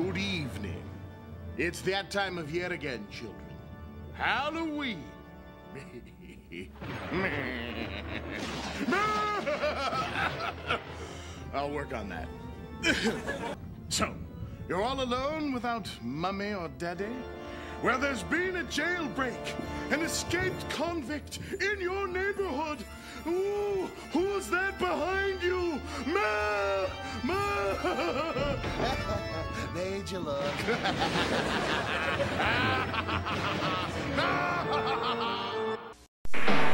Good evening. It's that time of year again, children. Halloween. I'll work on that. so, you're all alone without mummy or daddy? Well, there's been a jailbreak, an escaped convict in your neighborhood. Ooh, who's that behind you? Ma! Ma! Made you look.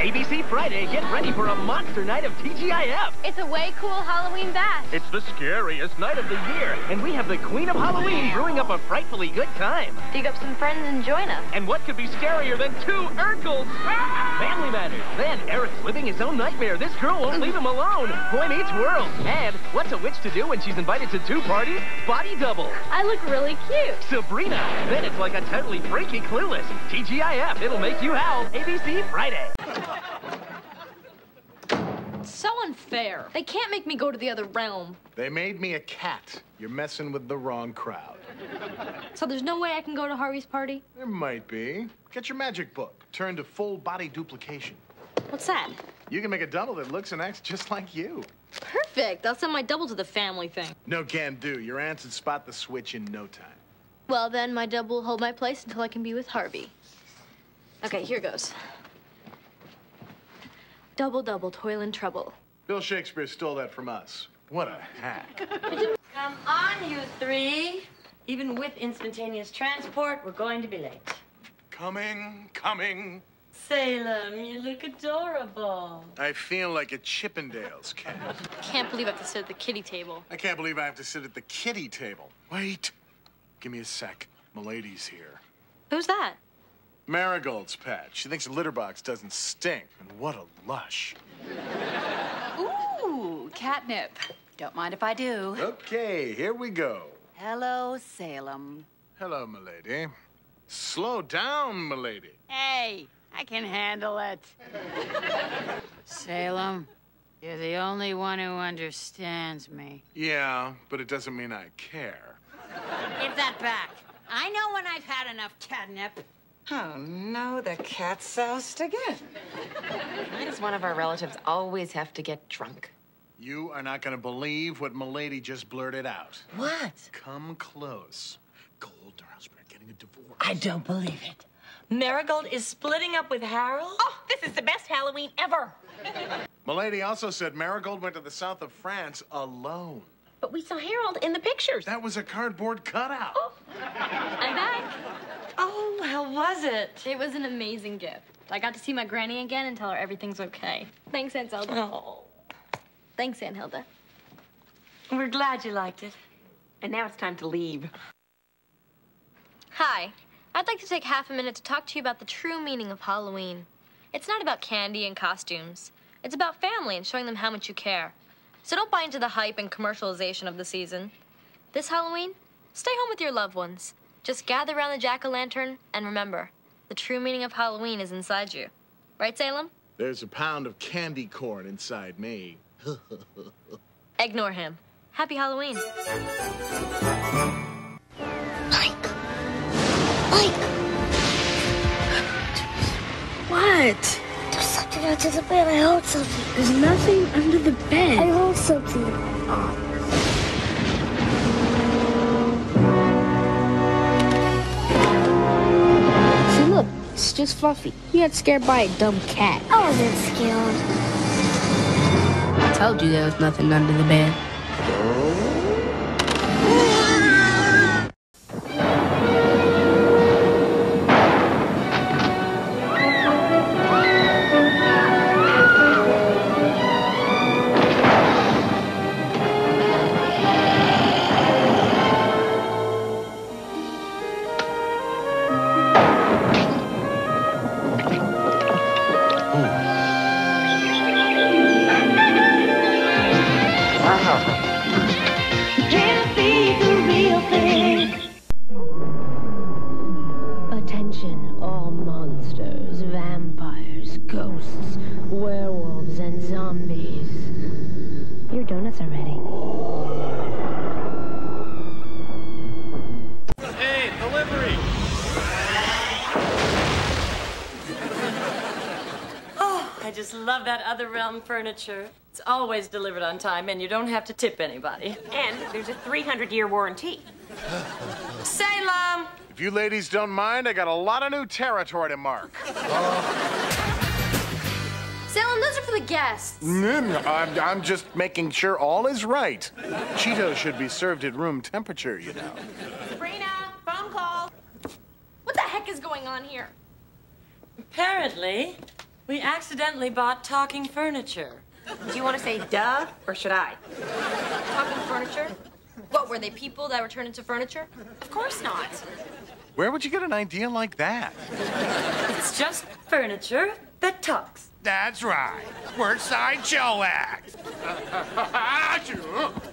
ABC Friday, get ready for a monster night of TGIF. It's a way cool Halloween bash. It's the scariest night of the year, and we have the Queen of Halloween brewing up a frightfully good time. Dig up some friends and join us. And what could be scarier than two Urkels? Family Matters. Then Eric's living his own nightmare. This girl won't leave him alone. Boy Meets World. And what's a witch to do when she's invited to two parties? Body double. I look really cute. Sabrina. Then it's like a totally freaky Clueless. TGIF. It'll make you howl. ABC Friday. Unfair. They can't make me go to the other realm. They made me a cat. You're messing with the wrong crowd. So there's no way I can go to Harvey's party? There might be. Get your magic book. Turn to full body duplication. What's that? You can make a double that looks and acts just like you. Perfect. I'll send my double to the family thing. No can do. Your aunts would spot the switch in no time. Well, then my double will hold my place until I can be with Harvey. Okay, here goes. Double, double, toil and trouble. Bill Shakespeare stole that from us. What a hack. Come on, you three. Even with instantaneous transport, we're going to be late. coming, coming. Salem, you look adorable. I feel like a Chippendales cat. I can't believe I have to sit at the kitty table. I can't believe I have to sit at the kitty table. Wait. Give me a sec. Milady's here. Who's that? Marigold's pet. She thinks a litter box doesn't stink. And what a lush. Ooh, catnip. Don't mind if I do. Okay, here we go. Hello, Salem. Hello, milady. Slow down, milady. Hey, I can handle it. Salem, you're the only one who understands me. Yeah, but it doesn't mean I care. Give that back. I know when I've had enough catnip. Oh no, the cat's soused again. Why does one of our relatives always have to get drunk? You are not going to believe what milady just blurted out. What? Come close. Gold Strasberg getting a divorce. I don't believe it. Marigold is splitting up with Harold? Oh, this is the best Halloween ever. Milady also said Marigold went to the south of France alone. But we saw Harold in the pictures. That was a cardboard cutout. Oh. I'm back. Oh, how was it? It was an amazing gift. I got to see my granny again and tell her everything's okay. Thanks, Aunt Zelda. Oh, Thanks, Aunt Hilda. we're glad you liked it. And now it's time to leave. Hi. I'd like to take half a minute to talk to you about the true meaning of Halloween. It's not about candy and costumes. It's about family and showing them how much you care. So don't buy into the hype and commercialization of the season. This Halloween, stay home with your loved ones. Just gather around the jack-o'-lantern and remember, the true meaning of Halloween is inside you. Right, Salem? There's a pound of candy corn inside me. Ignore him. Happy Halloween. Mike. Mike. What? There's something under the bed. I heard something. There's nothing under the bed. I bed. heard something. See, look, it's just Fluffy. He got scared by a dumb cat. I wasn't scared. I told you there was nothing under the bed. werewolves and zombies. Your donuts are ready. Hey, delivery! oh, I just love that other realm furniture. It's always delivered on time, and you don't have to tip anybody. And there's a 300-year warranty. Salem! If you ladies don't mind, I got a lot of new territory to mark. Uh... Salem, those are for the guests. Mm, I'm, I'm just making sure all is right. Cheetos should be served at room temperature, you know. Sabrina, phone call. What the heck is going on here? Apparently, we accidentally bought talking furniture. Do you want to say duh, or should I? Talking furniture? What, were they people that were turned into furniture? Of course not. Where would you get an idea like that? It's just furniture that talks. That's right. We're sideshow act.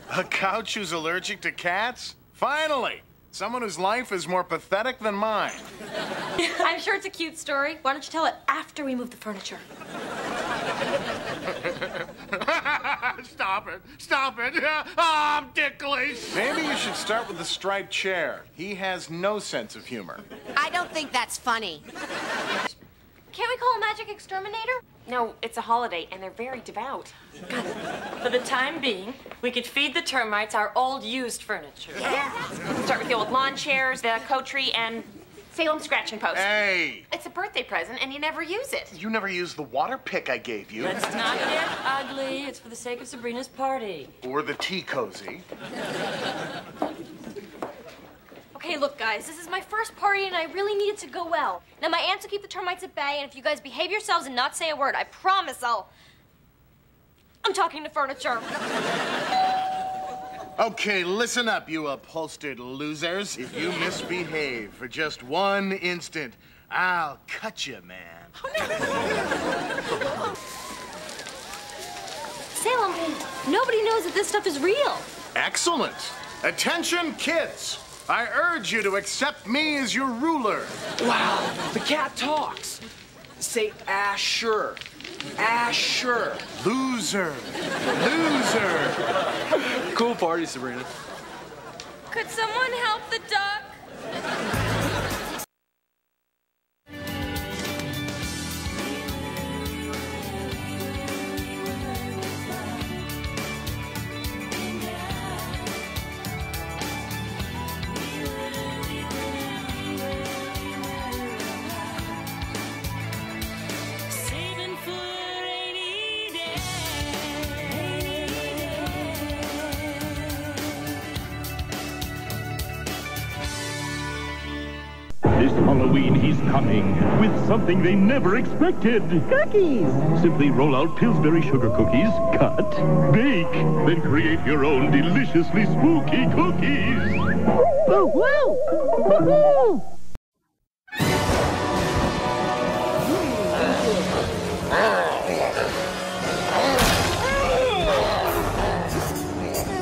A couch who's allergic to cats? Finally! Someone whose life is more pathetic than mine. I'm sure it's a cute story. Why don't you tell it after we move the furniture? Stop it. Stop it. Oh, I'm ticklish. Maybe you should start with the striped chair. He has no sense of humor. I don't think that's funny. Can't we call a magic exterminator? No, it's a holiday, and they're very devout. For the time being, we could feed the termites our old used furniture. Yeah. Start with the old lawn chairs, the coterie, and Salem scratching post. Hey! It's a birthday present, and you never use it. You never use the water pick I gave you. Let's not get ugly. It's for the sake of Sabrina's party. Or the tea cozy. Okay, look, guys, this is my first party and I really need it to go well. Now, my aunts will keep the termites at bay, and if you guys behave yourselves and not say a word, I promise I'll. I'm talking to furniture. Okay, listen up, you upholstered losers. If you misbehave for just one instant, I'll cut you, man. Oh, Salem, nobody knows that this stuff is real. Excellent. Attention, kids. I urge you to accept me as your ruler. Wow, the cat talks. Say Asher. Asher. Loser. Loser. Cool party, Sabrina. Could someone help the duck? This Halloween, he's coming with something they never expected. Cookies! Simply roll out Pillsbury sugar cookies, cut, bake, then create your own deliciously spooky cookies. Woo woo! Woohoo!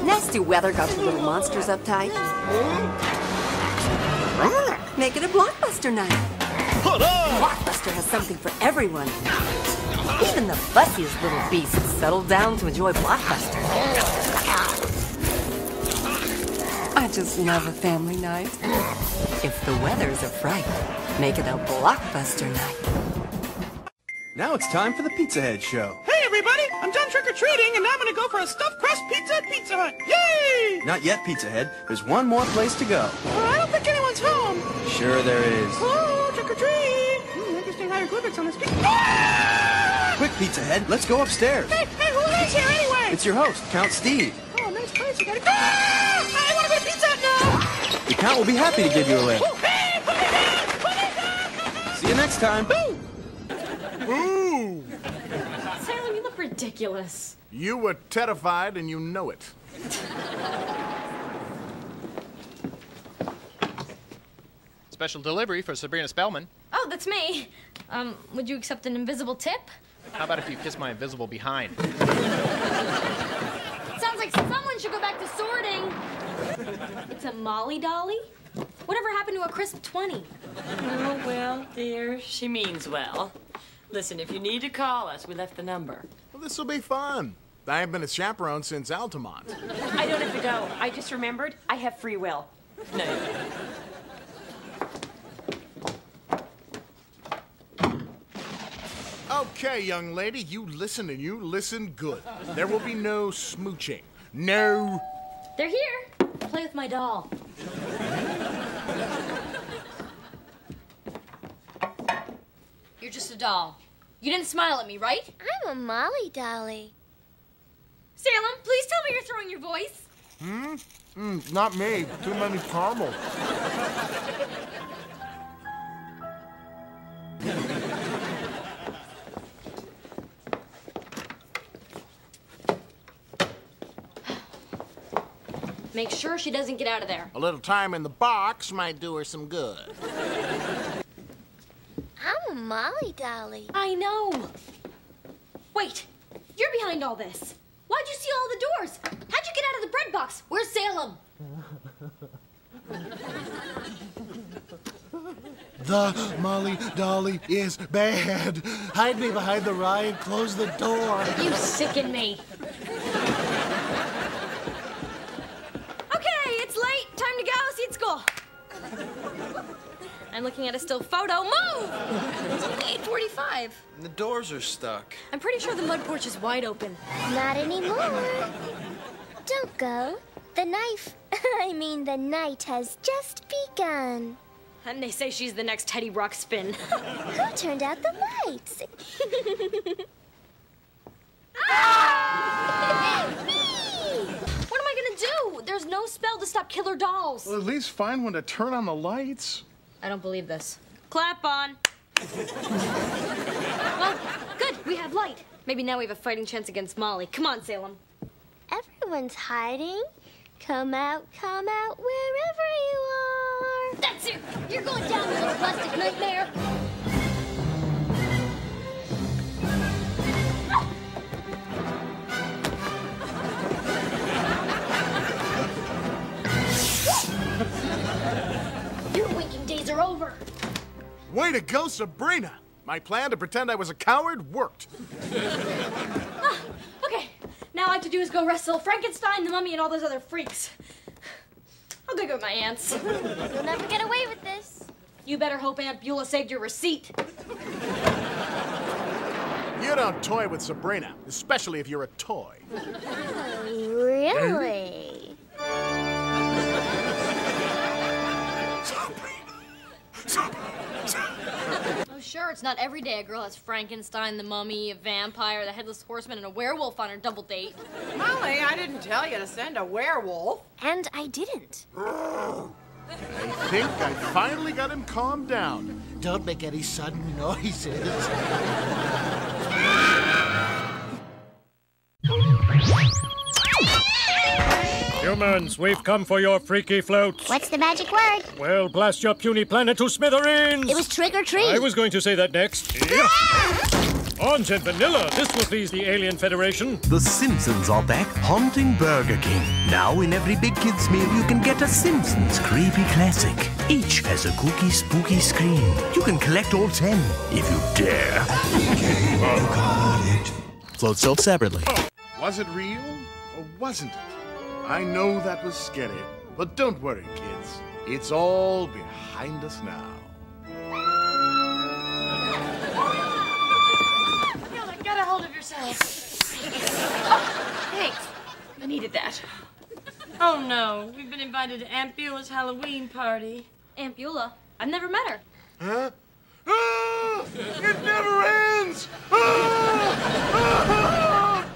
Nasty weather got you little monsters uptight. Make it a blockbuster night. Blockbuster has something for everyone. Even the fussiest little beasts settle down to enjoy Blockbuster. I just love a family night. If the weather's a fright, make it a Blockbuster night. Now it's time for the Pizza Head Show. Hey, everybody! I'm done trick-or-treating, and now I'm gonna go for a stuffed crust pizza at Pizza Hut. Yay! Not yet, Pizza Head. There's one more place to go. Uh, Sure there is. Oh, trick-or-treat! Hmm, interesting hieroglyphics on this pizza. Ah! Quick, Pizza Head, let's go upstairs. Hey, hey, who is here anyway? It's your host, Count Steve. Oh, nice place. You gotta. Ah! I wanna go to Pizza Hut now. The Count will be happy to give you a lift. Oh, hey, put me down! Put me down! See you next time. Ooh! Salem, you look ridiculous. You were terrified and you know it. Special delivery for Sabrina Spellman. Oh, that's me. Um, would you accept an invisible tip? How about if you kiss my invisible behind? Sounds like someone should go back to sorting. It's a Molly Dolly? Whatever happened to a crisp 20? Oh, well, dear, she means well. Listen, if you need to call us, we left the number. Well, this will be fun. I haven't been a chaperone since Altamont. I don't have to go. I just remembered I have free will. No, you don't. Okay, young lady, you listen and you listen good. There will be no smooching. No. They're here. Play with my doll. You're just a doll. You didn't smile at me, right? I'm a Molly Dolly. Salem, please tell me you're throwing your voice. Hmm? Mm, not me. Too many caramel. Make sure she doesn't get out of there. A little time in the box might do her some good. I'm a Molly Dolly. I know. Wait, you're behind all this. Why'd you seal all the doors? How'd you get out of the bread box? Where's Salem? The Molly Dolly is bad. Hide me behind the ride. Close the door. You sicken me. I'm looking at a still photo. Move! It's only 8.45. The doors are stuck. I'm pretty sure the mud porch is wide open. Not anymore. Don't go. The knife, I mean, the night has just begun. And they say she's the next Teddy Ruxpin. Who turned out the lights? Ah! What am I gonna do? There's no spell to stop killer dolls. Well, at least find one to turn on the lights. I don't believe this. Clap on. well, good. We have light. Maybe now we have a fighting chance against Molly. Come on, Salem. Everyone's hiding. Come out, come out, wherever you are. That's it. You're going down, you little plastic nightmare. Are over. Way to go, Sabrina! My plan to pretend I was a coward worked. Ah, okay, now all I have to do is go wrestle Frankenstein, the mummy, and all those other freaks. I'll go get my aunts. You'll never get away with this. You better hope Aunt Beulah saved your receipt. You don't toy with Sabrina, especially if you're a toy. Really? Sure, it's not every day a girl has Frankenstein, the mummy, a vampire, the headless horseman, and a werewolf on her double date. Molly, I didn't tell you to send a werewolf. And I didn't. I think I finally got him calmed down. Don't make any sudden noises. Humans, we've come for your freaky floats. What's the magic word? Well, blast your puny planet to smithereens! It was trick or treat. I was going to say that next. Yeah. Orange and vanilla. This will please the Alien Federation. The Simpsons are back haunting Burger King. Now, in every Big Kids meal, you can get a Simpsons creepy classic. Each has a kooky, spooky scream. You can collect all ten if you dare. Float sold separately. Was it real or wasn't it? I know that was scary, but don't worry, kids. It's all behind us now. Get a hold of thanks. I needed that. Oh, no. We've been invited to Aunt Beulah's Halloween party. Aunt Beulah? I've never met her. Huh? Ah! It never ends! Ah! Ah!